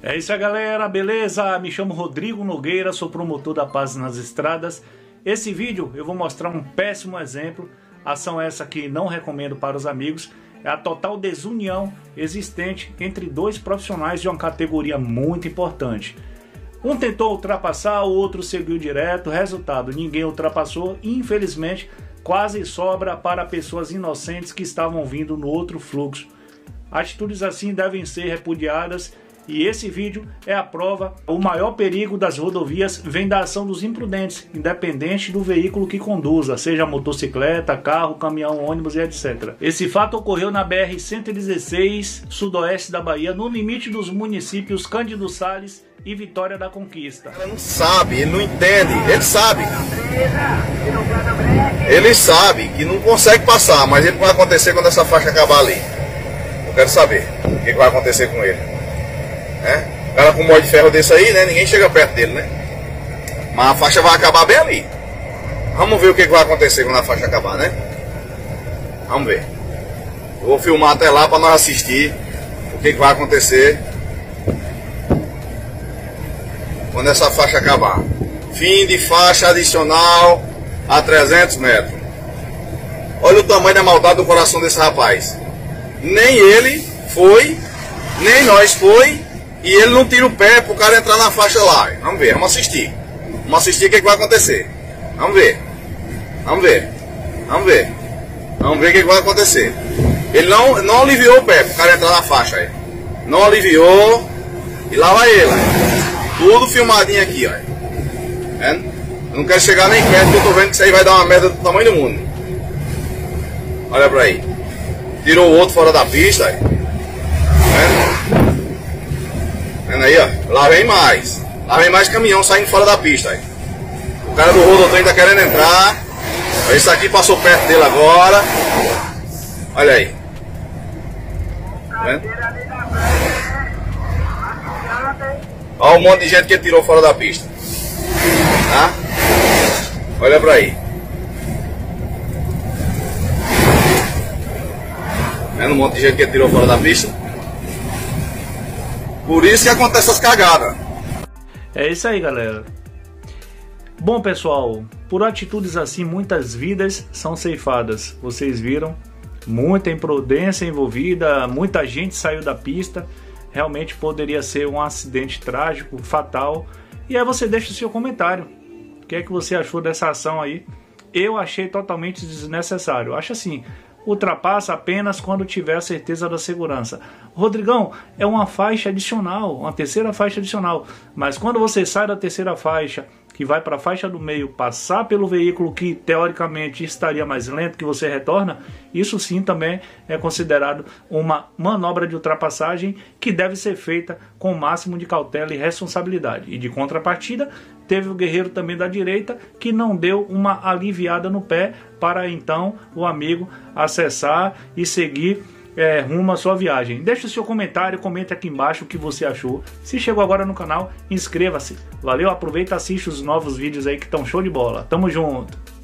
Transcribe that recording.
É isso aí, galera, beleza? Me chamo Rodrigo Nogueira, sou promotor da paz nas estradas. Esse vídeo eu vou mostrar um péssimo exemplo, ação essa que não recomendo para os amigos. É a total desunião existente entre dois profissionais de uma categoria muito importante. Um tentou ultrapassar, o outro seguiu direto. Resultado: ninguém ultrapassou e, infelizmente, quase sobra para pessoas inocentes que estavam vindo no outro fluxo. Atitudes assim devem ser repudiadas e esse vídeo é a prova. O maior perigo das rodovias vem da ação dos imprudentes, independente do veículo que conduza, seja motocicleta, carro, caminhão, ônibus e etc. Esse fato ocorreu na BR-116, sudoeste da Bahia, no limite dos municípios Cândido Sales e Vitória da Conquista. Ele não sabe, ele não entende, ele sabe. Ele sabe que não consegue passar, mas ele vai acontecer quando essa faixa acabar ali. Eu quero saber o que vai acontecer com ele. Né? O cara com um molho de ferro desse aí, né? Ninguém chega perto dele, né? Mas a faixa vai acabar bem ali. Vamos ver o que vai acontecer quando a faixa acabar, né? Vamos ver. Eu vou filmar até lá para nós assistir o que vai acontecer quando essa faixa acabar. Fim de faixa adicional a 300 metros. Olha o tamanho da maldade do coração desse rapaz. Nem ele foi, nem nós foi, e ele não tira o pé pro cara entrar na faixa lá. Vamos ver, vamos assistir. Vamos assistir o que, que vai acontecer. Vamos ver. Vamos ver. Vamos ver. Vamos ver o que, que vai acontecer. Ele não, não aliviou o pé pro cara entrar na faixa aí. Não aliviou. E lá vai ele. Tudo filmadinho aqui, ó. Eu não quero chegar nem perto, porque eu tô vendo que isso aí vai dar uma merda do tamanho do mundo. Olha pra aí. Tirou o outro fora da pista. Aí. Vendo aí, ó? Lá vem mais. Lá vem mais caminhão saindo fora da pista. Aí. O cara do rodotrem tá querendo entrar. Esse aqui passou perto dele agora. Olha aí. Vendo? Olha o monte de gente que tirou fora da pista. Tá? Olha pra aí. Vendo um monte de gente que tirou fora da pista? Por isso que acontece essas cagadas. É isso aí, galera. Bom, pessoal, por atitudes assim, muitas vidas são ceifadas. Vocês viram? Muita imprudência envolvida, muita gente saiu da pista. Realmente poderia ser um acidente trágico, fatal. E aí você deixa o seu comentário. O que é que você achou dessa ação aí? Eu achei totalmente desnecessário. Acho assim, ultrapassa apenas quando tiver a certeza da segurança. Rodrigão, é uma faixa adicional, uma terceira faixa adicional. Mas quando você sai da terceira faixa, que vai para a faixa do meio, passar pelo veículo que teoricamente estaria mais lento que você retorna, isso sim também é considerado uma manobra de ultrapassagem que deve ser feita com o máximo de cautela e responsabilidade. E de contrapartida, teve o guerreiro também da direita que não deu uma aliviada no pé para então o amigo acessar e seguir é, rumo à sua viagem. Deixe o seu comentário, comente aqui embaixo o que você achou. Se chegou agora no canal, inscreva-se. Valeu, aproveita e assiste os novos vídeos aí que estão show de bola. Tamo junto!